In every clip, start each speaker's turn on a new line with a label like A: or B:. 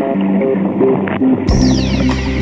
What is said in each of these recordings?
A: Thank you.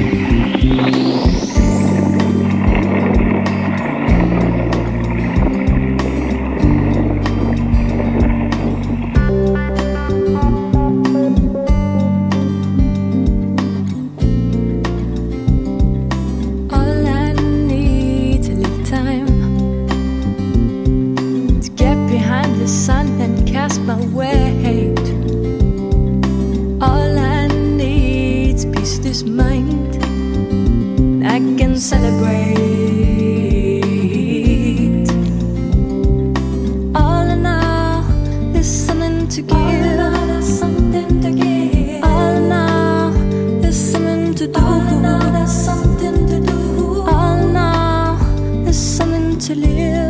A: there's something to do. Oh, now there's something to live.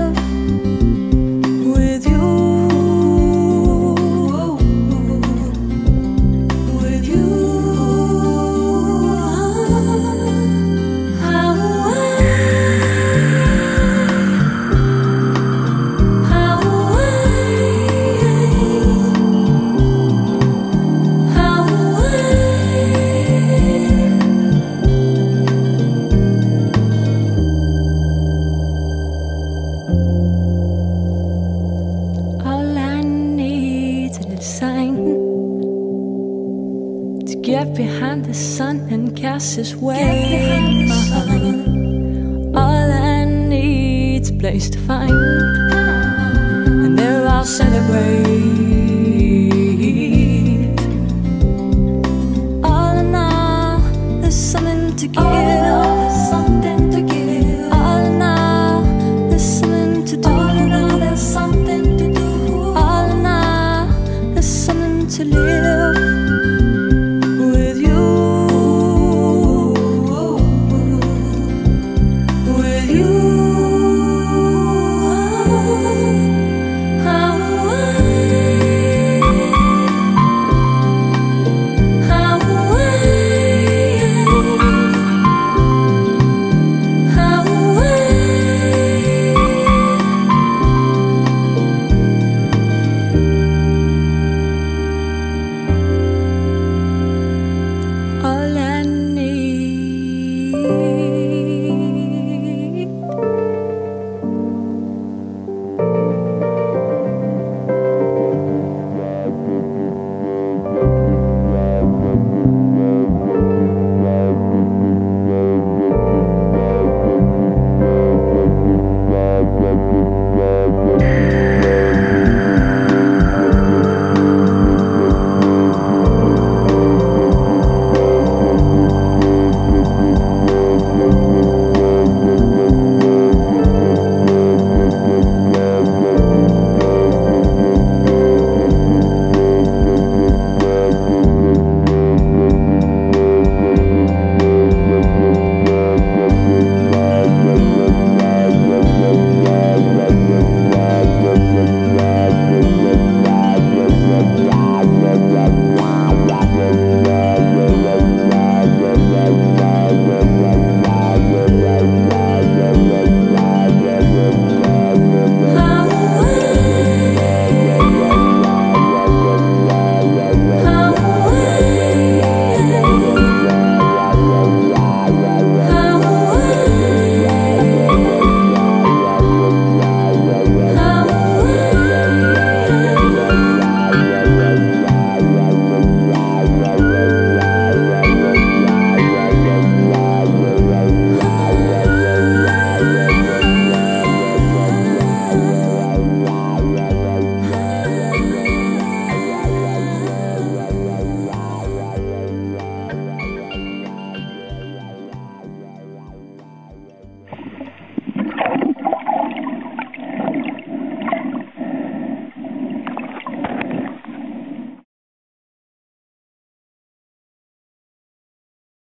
A: And the sun and cast his way. All I need is a place to find, and there I'll celebrate. All in all, there's something to give. All in there's something to give. All in all, to do. All in all, there's something to do. All in all, there's something to live.